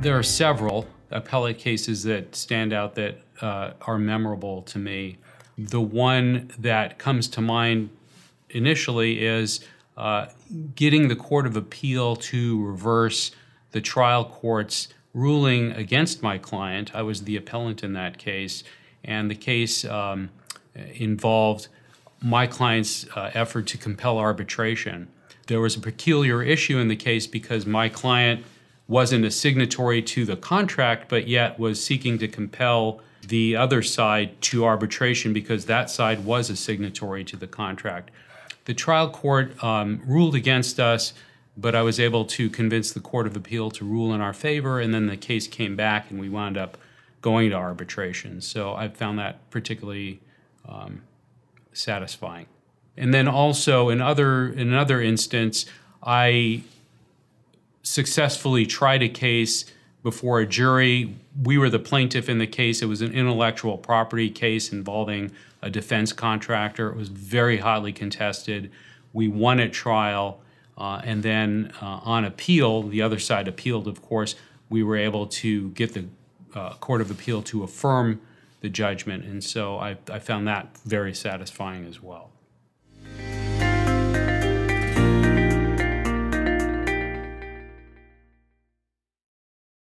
There are several appellate cases that stand out that uh, are memorable to me. The one that comes to mind initially is uh, getting the Court of Appeal to reverse the trial court's ruling against my client. I was the appellant in that case, and the case um, involved my client's uh, effort to compel arbitration. There was a peculiar issue in the case because my client wasn't a signatory to the contract, but yet was seeking to compel the other side to arbitration because that side was a signatory to the contract. The trial court um, ruled against us, but I was able to convince the Court of Appeal to rule in our favor, and then the case came back and we wound up going to arbitration. So I found that particularly um, satisfying. And then also in other in another instance, I successfully tried a case before a jury. We were the plaintiff in the case. It was an intellectual property case involving a defense contractor. It was very hotly contested. We won at trial. Uh, and then uh, on appeal, the other side appealed, of course, we were able to get the uh, Court of Appeal to affirm the judgment. And so I, I found that very satisfying as well.